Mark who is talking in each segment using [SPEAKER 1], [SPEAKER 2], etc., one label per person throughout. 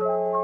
[SPEAKER 1] Bye.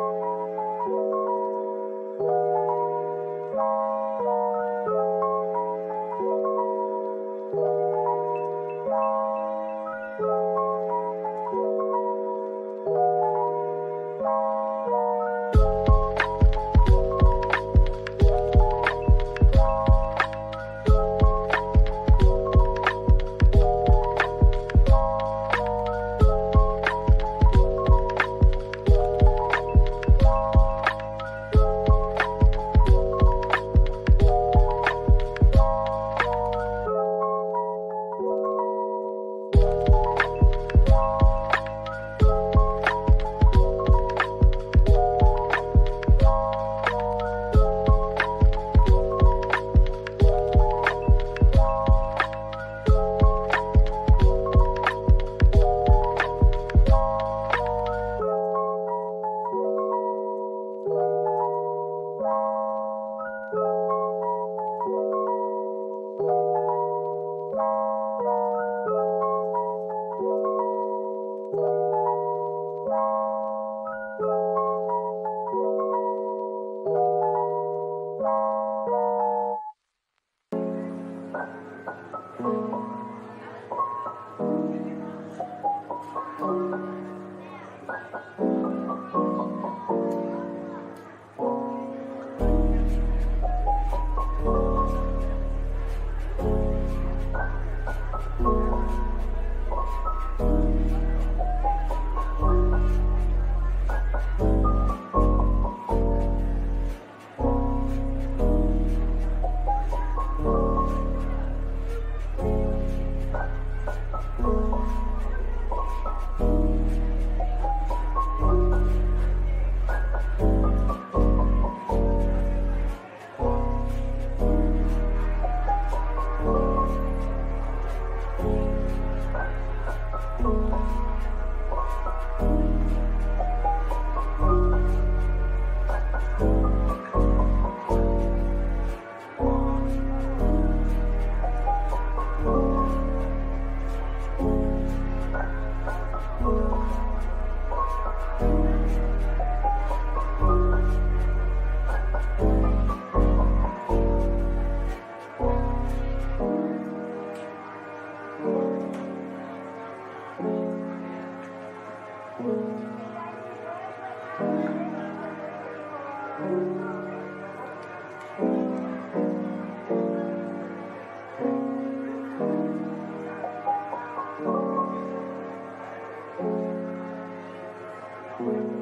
[SPEAKER 1] Thank